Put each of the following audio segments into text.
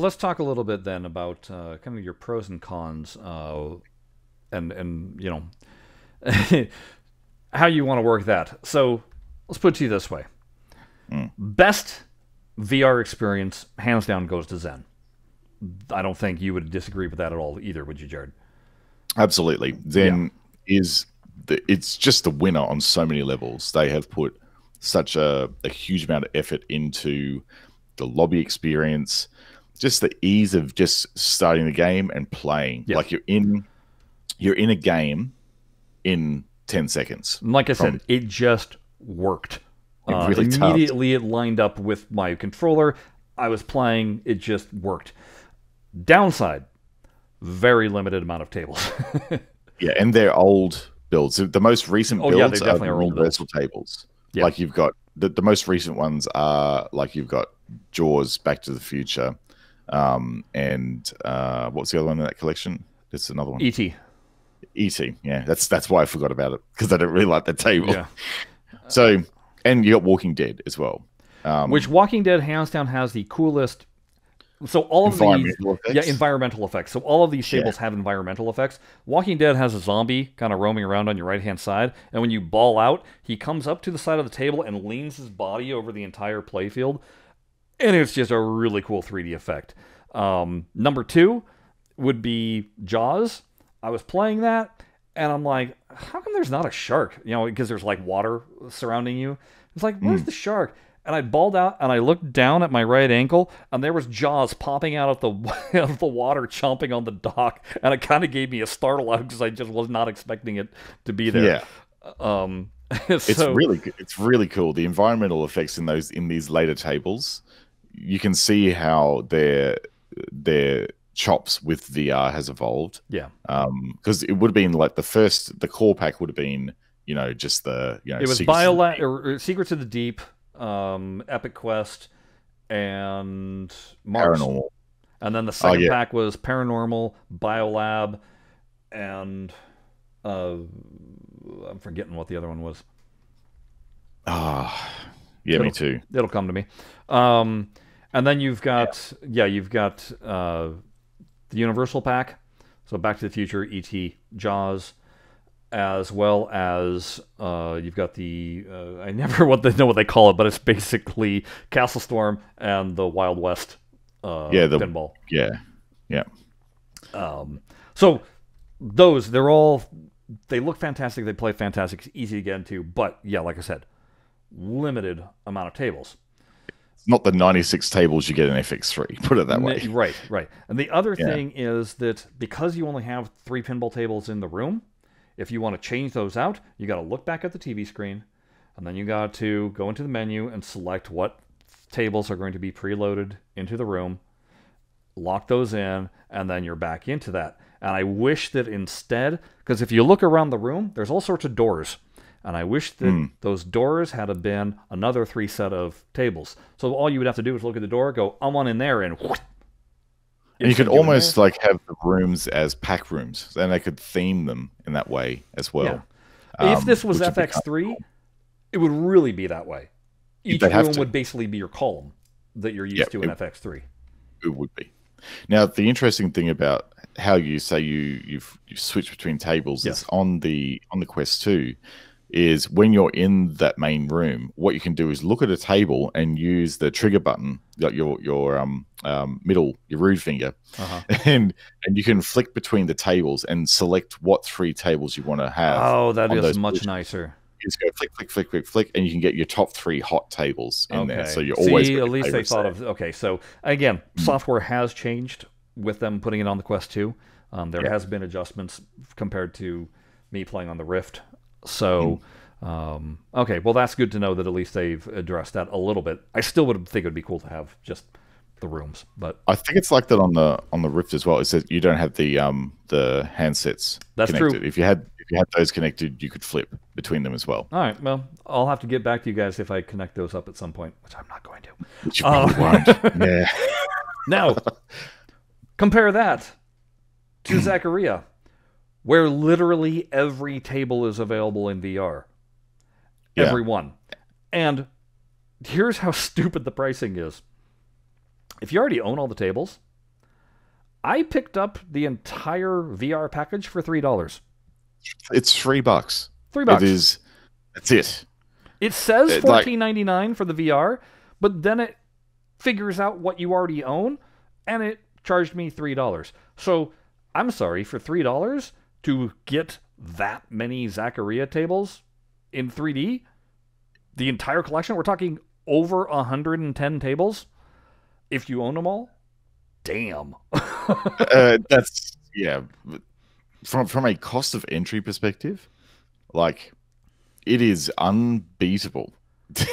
Well, let's talk a little bit then about uh, kind of your pros and cons, uh, and and you know how you want to work that. So let's put it to you this way: best VR experience, hands down, goes to Zen. I don't think you would disagree with that at all either, would you, Jared? Absolutely. Zen is the, it's just the winner on so many levels. They have put such a, a huge amount of effort into the lobby experience, just the ease of just starting the game and playing. Yeah. Like you're in you're in a game in 10 seconds. Like I said, it just worked. It Uh, really immediately, it lined up with my controller. I was playing. It just worked. Downside: very limited amount of tables. Yeah, and they're old builds. The most recent Oh, yeah, builds they are definitely the are old universal tables. Yeah. Like you've got the, the most recent ones are like you've got Jaws, Back to the Future, um, and uh, what's the other one in that collection? It's another one. Et. E.T. Yeah, that's that's why I forgot about it because I don't really like that table. Yeah. So, and you got Walking Dead as well. Um, Which Walking Dead hands down has the coolest. So all of these, Environmental effects? yeah, environmental effects. So all of these Yeah. tables have environmental effects. Walking Dead has a zombie kind of roaming around on your right hand side, and when you ball out, he comes up to the side of the table and leans his body over the entire playfield, and it's just a really cool 3D effect. Um, number two would be Jaws. I was playing that, and I'm like, how come there's not a shark? You know, because there's like water surrounding you. It's like, where's the shark? And I balled out, and I looked down at my right ankle, and there was Jaws popping out of the out of the water, chomping on the dock, and it kind of gave me a startle out because I just was not expecting it to be there. yeah, Um, it's really it's really cool. The environmental effects in those in these later tables, you can see how their their chops with VR has evolved. yeah. because it would have been like the first the core pack would have been you know just the you know It was the or, or Secrets of the Deep, um, Epic Quest, and Mars. paranormal And then the second Oh, yeah. pack was Paranormal, Biolab, and uh, I'm forgetting what the other one was. ah yeah me It'll- too It'll come to me. Um, and then you've got yeah, you've got uh, the Universal pack, so Back to the Future, E.T., Jaws, as well as uh, you've got the uh, I never what they know what they call it, but it's basically Castle Storm and the Wild West uh, Yeah, the- pinball. yeah yeah Um, so those they're all they look fantastic. They play fantastic. It's easy to get into, but yeah, like I said, limited amount of tables. it's not the 96 tables you get in fx3 put it that way Right, right. And the other Yeah. thing is that because you only have three pinball tables in the room, if you want to change those out, you got to look back at the TV screen, and then you got to go into the menu and select what tables are going to be preloaded into the room, lock those in, and then you're back into that. And I wish that instead, because if you look around the room, there's all sorts of doors. And I wish that those doors had have been another three set of tables. So all you would have to do is look at the door, go, I'm on in there, and and you could almost like have the rooms as pack rooms and they could theme them in that way as well if Um, this was which would be FX3, it would really be that way. Each have room would basically be your column that you're used to in it- FX3. it would be. Now, the interesting thing about how you say you you've you switch between tables Yes. is on the on the Quest Two, is when you're in that main room, what you can do is look at a table and use the trigger button, like your your um, um middle your root finger, Uh-huh. and and you can flick between the tables and select what three tables you want to have. Oh, that is much positions. nicer. You just go flick, flick, flick, flick, flick, and you can get your top three hot tables in Okay. there. So you're See, always at least they thought of okay. So again, Mm. software has changed with them putting it on the Quest 2. Um, there Yeah. has been adjustments compared to me playing on the Rift. So um, okay, well that's good to know that at least they've addressed that a little bit. I still would think it would be cool to have just the rooms, but I think it's like that on the on the Rift as well. Is that you don't have the um the handsets That's connected. true. If you had if you had those connected, you could flip between them as well. all right. Well, I'll have to get back to you guys if I connect those up at some point, which I'm not going to. Which you Oh. probably won't. Yeah. Now, compare that to Zaccaria, where literally every table is available in VR. Yeah. Every one. And here's how stupid the pricing is. If you already own all the tables, I picked up the entire VR package for three dollars. It's three bucks. Three bucks. It is. That's it. It says It, fourteen ninety nine for the VR, but then it figures out what you already own, and it charged me three dollars. So I'm sorry for three dollars to get that many Zaccaria tables in 3D, the entire collection. We're talking over hundred and ten tables. If you own them all, damn. uh, that's yeah. From from a cost of entry perspective, like it is unbeatable.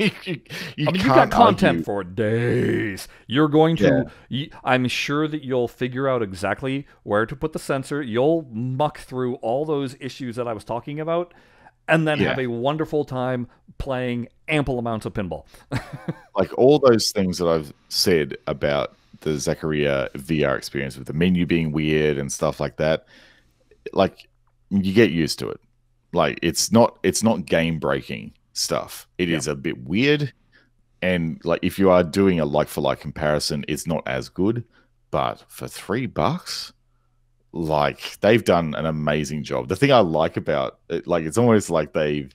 you, you, you I mean, you've got content argue. for days. You're going to. Yeah. You, I'm sure that you'll figure out exactly where to put the sensor. You'll muck through all those issues that I was talking about, and then Yeah. have a wonderful time playing ample amounts of pinball. like all those things that I've said about the Zaccaria VR experience with the menu being weird and stuff like that, like you get used to it. Like it's not it's not game breaking stuff. It is a bit weird, and like if you are doing a like for like comparison, it's not as good. But for three bucks, like they've done an amazing job. The thing I like about it, like it's almost like they've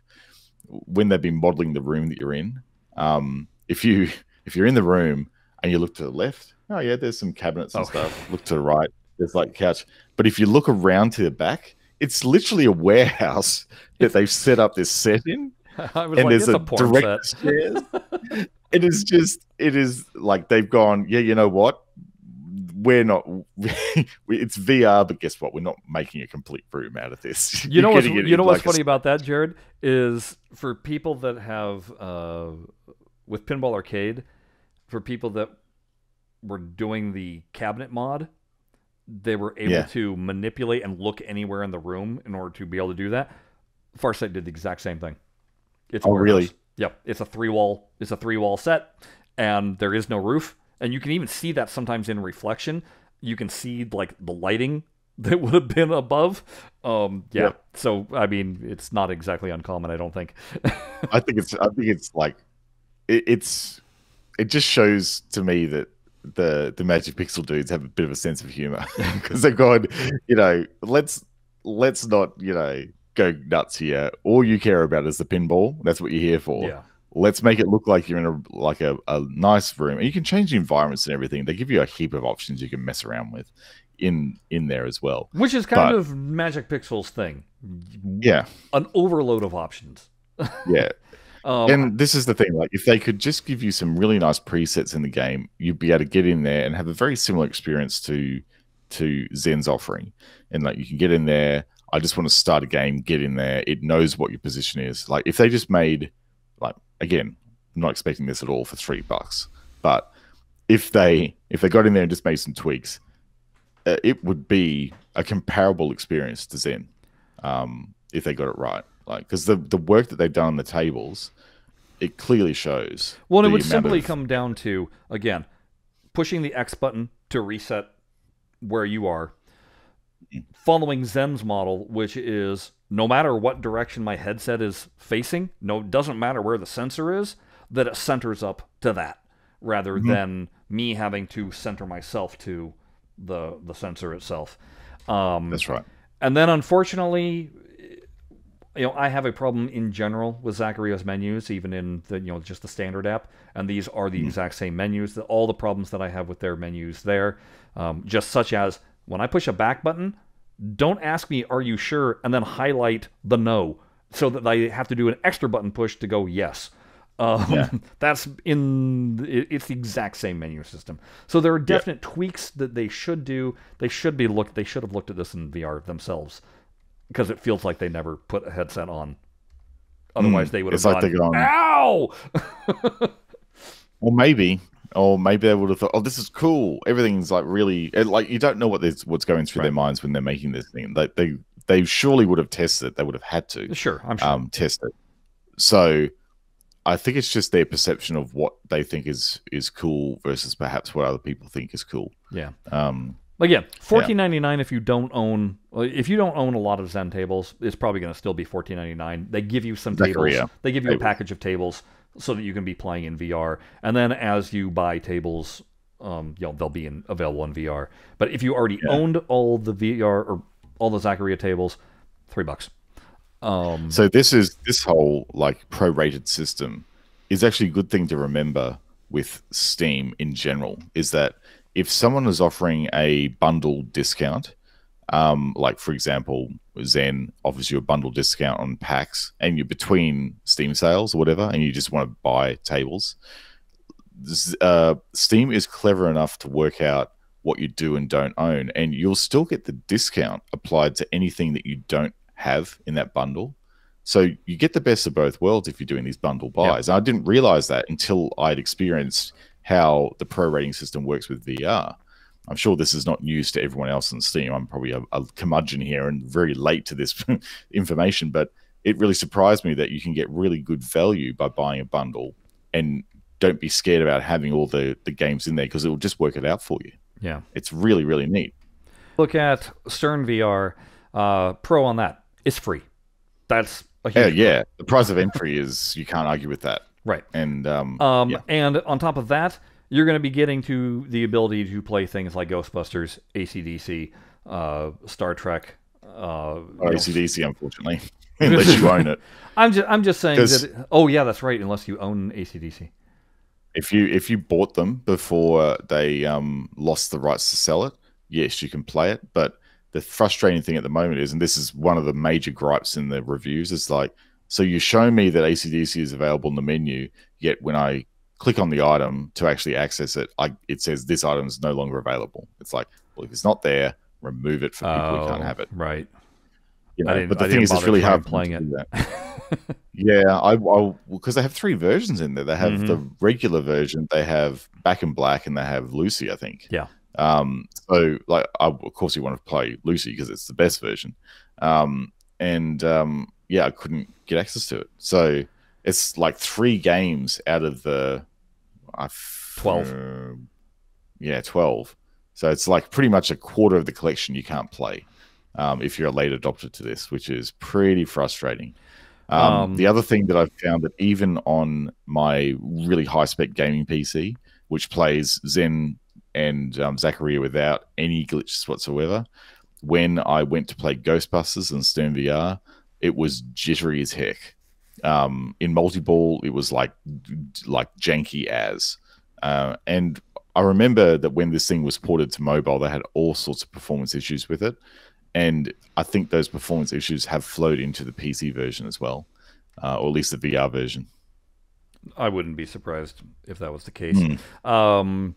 when they've been modeling the room that you're in. Um, if you if you're in the room and you look to the left, oh yeah, there's some cabinets and Oh. stuff. Look to the right, there's like couch. But if you look around to the back, it's literally a warehouse that they've set up this set in, I was and like, there's it's a, a direct stairs. it is just, it is like they've gone, yeah, you know what? We're not. it's VR, but guess what? We're not making a complete room out of this. You know what's you know what's like a funny about that, Jared, is for people that have uh, with Pinball Arcade, for people that were doing the cabinet mod, they were able Yeah. to manipulate and look anywhere in the room in order to be able to do that. Farsight did the exact same thing. It's Oh, really? Yep. It's a three wall. It's a three wall set, and there is no roof, and you can even see that sometimes in reflection. You can see like the lighting that would have been above. Um, yeah. So I mean, it's not exactly uncommon. I don't think. I think it's I think it's like it, it's it just shows to me that the the Magic Pixel dudes have a bit of a sense of humor because they've gone, you know, let's let's not you know go nuts here. All you care about is the pinball. That's what you're here for. yeah. Let's make it look like you're in a like a, a nice room, and you can change the environments and everything. They give you a heap of options you can mess around with in in there as well. Which is kind But- of Magic Pixel's thing. Yeah, An overload of options. yeah. Um, and this is the thing like if they could just give you some really nice presets in the game you'd be able to get in there and have a very similar experience to to zen's offering and like you can get in there i just want to start a game get in there. It knows what your position is. Like if they just made like again i'm not expecting this at all for three bucks but if they if they got in there and just made some tweaks uh, it would be a comparable experience to zen um if they got it right. Like because the the work that they've done on the tables it clearly shows Well, it would simply of- come down to again pushing the X button to reset where you are, following Zen's model, which is no matter what direction my headset is facing, no, it doesn't matter where the sensor is, that it centers up to that, rather Mm-hmm. than me having to center myself to the the sensor itself. Um, that's right and then unfortunately, you know, I have a problem in general with Zaccaria's menus, even in the you know just the standard app, and these are the exact same menus. All the problems that I have with their menus there, um, just such as when I push a back button, don't ask me, "Are you sure?" and then highlight the no, so that I have to do an extra button push to go yes. Um, Yeah. That's in it's the exact same menu system. So there are definite tweaks that they should do. They should be looked. They should have looked at this in VR themselves, because it feels like they never put a headset on. Otherwise, Mm, they would have it's like gone, they're going- "Ow!" or maybe or maybe they would have thought oh this is cool everything's like really it, like you don't know what this what's going through their minds when they're making this thing they, they they surely would have tested it they would have had to sure, I'm sure. um test it so i think it's just their perception of what they think is is cool versus perhaps what other people think is cool yeah. um Again, fourteen ninety nine. If you don't own, if you don't own a lot of Zen tables, it's probably going to still be fourteen ninety nine. They give you some tables. Zaccaria They give you a package of tables so that you can be playing in VR. And then as you buy tables um, you know, they'll be in, available in VR. But if you already owned all the VR or all the Zaccaria tables, three bucks. Um, So this is this whole like prorated system is actually a good thing to remember with Steam in general. Is that if someone is offering a bundle discount, um, like for example, Zen offers you a bundle discount on packs, and you're between Steam sales or whatever, and you just want to buy tables, uh, Steam is clever enough to work out what you do and don't own, and you'll still get the discount applied to anything that you don't have in that bundle. So you get the best of both worlds if you're doing these bundle buys. And I didn't realize that until I'd experienced how the pro rating system works with VR. I'm sure this is not news to everyone else on Steam. I'm probably a, a curmudgeon here and very late to this information, but it really surprised me that you can get really good value by buying a bundle and don't be scared about having all the, the games in there because it will just work it out for you. yeah. It's really, really neat. Look at Stern VR uh, Pro on that. It's free. That's a Yeah, huge yeah. The price of entry is, you can't argue with that. right. And um, Um, yeah. And on top of that, you're going to be getting to the ability to play things like Ghostbusters, ACDC, uh, Star Trek. Uh, you know, unfortunately, unless you own it. I'm just I'm just saying that. Oh yeah, that's right. Unless you own ACDC. If you if you bought them before they um, lost the rights to sell it, yes, you can play it. But the frustrating thing at the moment is, and this is one of the major gripes in the reviews, is like, so you show me that ACDC is available in the menu, yet when I click on the item to actually access it, I, it says this item is no longer available. It's like, well, if it's not there, remove it for people who can't have it. Oh, Right. You know, but the I thing is, it's really hard playing it. yeah, I because they have three versions in there. They have Mm-hmm. the regular version, they have Back in Black, and they have Lucy. I think. Yeah. Um. So, like, I, of course, you want to play Lucy because it's the best version. Um. And um. Yeah, I couldn't get access to it. So it's like three games out of the I f- 12. uh, yeah, twelve. So it's like pretty much a quarter of the collection you can't play um, if you're a late adopter to this, which is pretty frustrating. Um, Um, the other thing that I've found that even on my really high spec gaming PC, which plays Zen and um, Zaccaria without any glitches whatsoever, when I went to play Ghostbusters and Stern VR, it was jittery as heck. Um, in multi ball, it was like like janky as. Uh, and I remember that when this thing was ported to mobile, they had all sorts of performance issues with it. And I think those performance issues have flowed into the PC version as well, uh, or at least the VR version. I wouldn't be surprised if that was the case. Hmm. Um,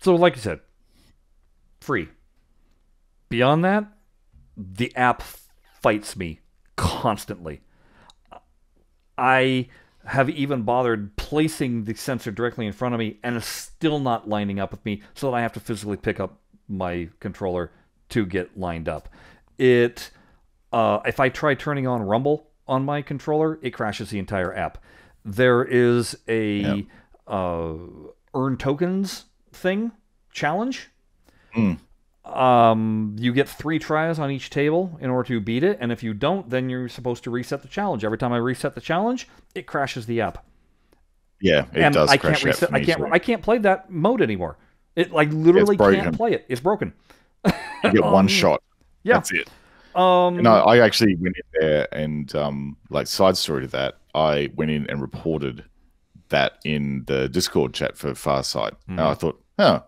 so, like you said, free. Beyond that, the app fights me constantly. I have even bothered placing the sensor directly in front of me, and it's still not lining up with me, so that I have to physically pick up my controller to get lined up. It, uh, if I try turning on Rumble on my controller, it crashes the entire app. There is a Yep. uh, earn tokens thing challenge. Mm. Um, you get three tries on each table in order to beat it, and if you don't, then you're supposed to reset the challenge. Every time I reset the challenge, it crashes the app, Yeah, it and does I crash can't reset. I can't. too. I can't play that mode anymore. It like literally can't play it. It's broken. You get one Um, shot. Yeah. That's it. Um. No, I actually went in there and um, like side story to that, I went in and reported that in the Discord chat for Farsight. And I thought, oh,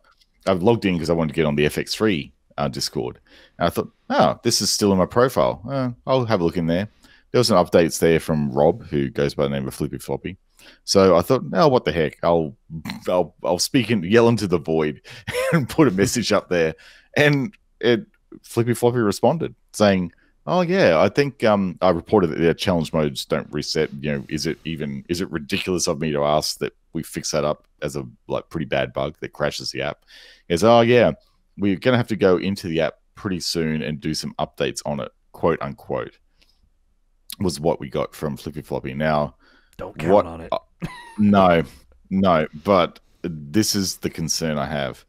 I've logged in because I wanted to get on the FX3 uh, Discord. And I thought, oh, this is still in my profile. Uh, I'll have a look in there. There was some updates there from Rob, who goes by the name of Flippy Floppy. So I thought, oh, what the heck? I'll, I'll, I'll speak and yell into the void and put a message up there, and it Flippy Floppy responded saying, "Oh yeah, I think um, I reported that their challenge modes don't reset. You know, is it even is it ridiculous of me to ask that we fix that up as a like pretty bad bug that crashes the app?" Goes, "Oh yeah, we're gonna have to go into the app pretty soon and do some updates on it." "Quote unquote," was what we got from Flippy Floppy. Now, don't count what- on it. uh, no, no, but this is the concern I have.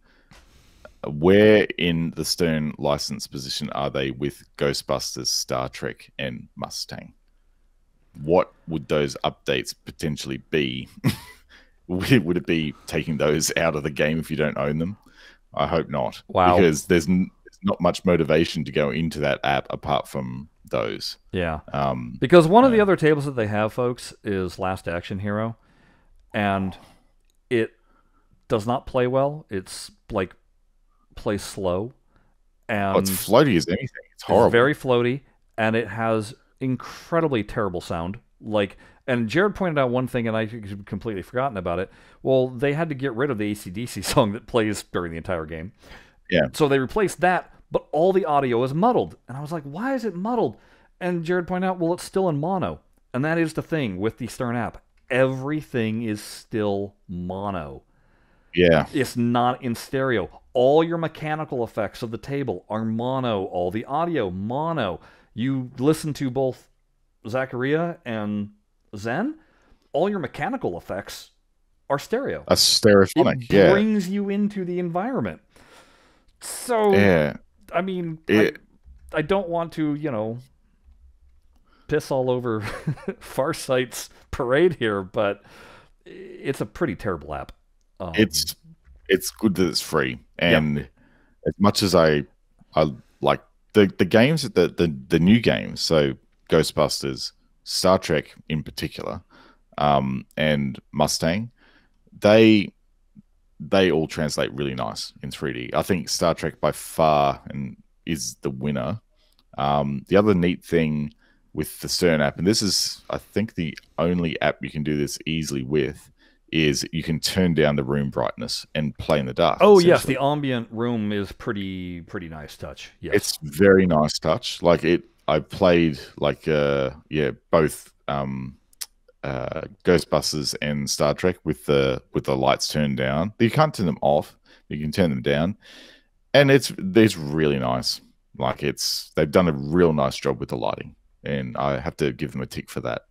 Where in the Stern license position are they with Ghostbusters, Star Trek, and Mustang? What would those updates potentially be? would it be taking those out of the game if you don't own them? I hope not. Wow. Because there's, n- there's not much motivation to go into that app apart from those. Yeah. Um, Because one of the other tables that they have, folks, is Last Action Hero, and it does not play well. It's like plays slow, and oh, it's floaty as anything. It's it's horrible. very floaty, and it has incredibly terrible sound. Like, and Jared pointed out one thing, and I had completely forgotten about it. Well, they had to get rid of the ACDC song that plays during the entire game. Yeah. So they replaced that, but all the audio is muddled. And I was like, why is it muddled? And Jared pointed out, well, it's still in mono. And that is the thing with the Stern app. Everything is still mono. yeah. It's not in stereo. All your mechanical effects of the table are mono. All the audio, mono. You listen to both Zaccaria and Zen, all your mechanical effects are stereo. A stereophonic. It Yeah. brings you into the environment. So, Yeah. I mean, It- I, I don't want to, you know, piss all over Farsight's parade here, but it's a pretty terrible app. Um, it's it's good that it's free and as much as i i like the the games the, the the new games so ghostbusters star trek in particular um and mustang they they all translate really nice in 3d i think star trek by far and is the winner um the other neat thing with the stern app and this is i think the only app you can do this easily with is you can turn down the room brightness and play in the dark. Oh yes, the ambient room is pretty pretty nice touch. Yes. it's very nice touch. Like it, I played like uh yeah both um uh Ghostbusters and Star Trek with the with the lights turned down. You can't turn them off. You can turn them down, and it's it's really nice. Like it's they've done a real nice job with the lighting, and I have to give them a tick for that.